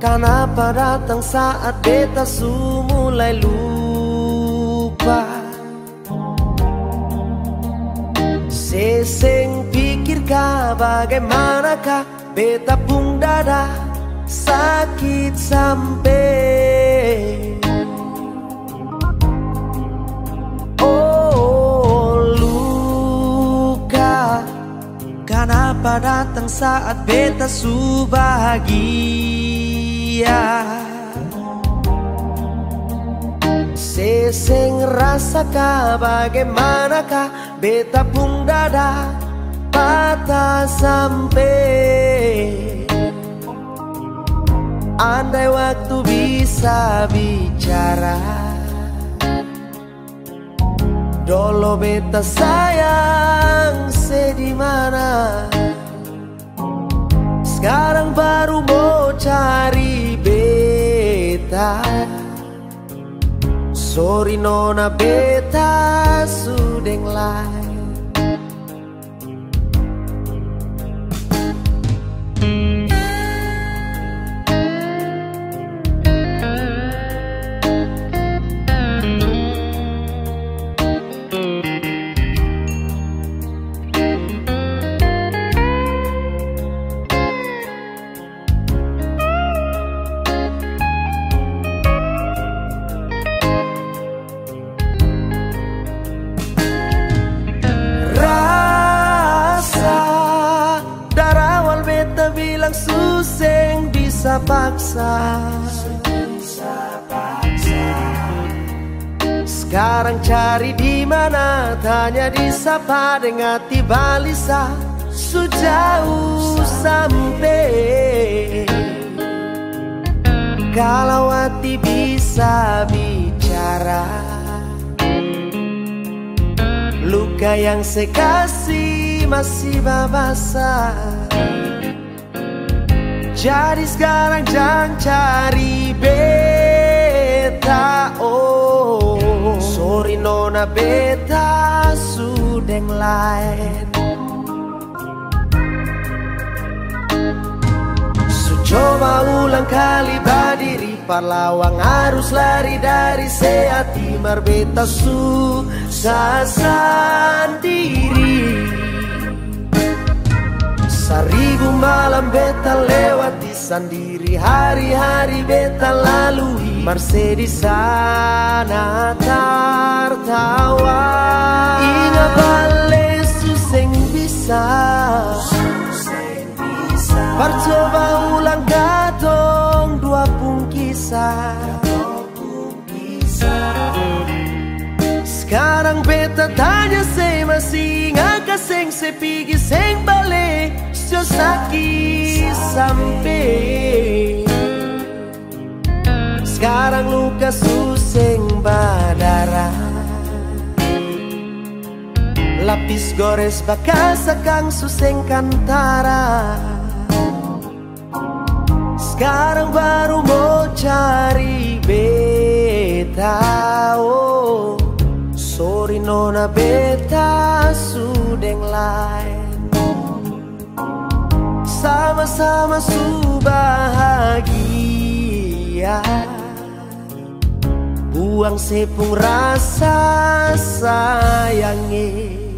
Kenapa datang saat beta su mulai lupa. Seseng pikirkah bagaimanakah beta pun dada sakit sampai Kenapa datang saat beta su bahagia Seseng rasakah bagaimanakah beta pun dada patah sampai Andai waktu bisa bicara Dolo beta sayang sedih mana? Sekarang baru mau cari beta Sorry nona beta sudeng lah suseng bisa paksa. Sekarang cari di mana tanya di sapa dengan balisa sejauh sampai. Kalau hati bisa bicara. Luka yang saya kasih masih babasa jadi sekarang jangan cari beta Oh. Sorry nona beta sudah lain. Coba ulang kali berdiri Parlawang harus lari dari seati. Marbeta susah sendiri Seribu malam beta lewati sendiri Hari-hari beta lalui. Mercedes sana tertawa Ingat balik suseng bisa. Percoba ulang katong dua pun kisah Sekarang beta tanya saya masih ngaka seng sepigi seng balik So sakit sampai Sekarang luka suseng badara. Lapis gores bakas akang suseng kantara. Sekarang baru mau cari beta oh. Sorry nona beta sudeng lain sama-sama su bahagia. Buang sepung rasa sayangnya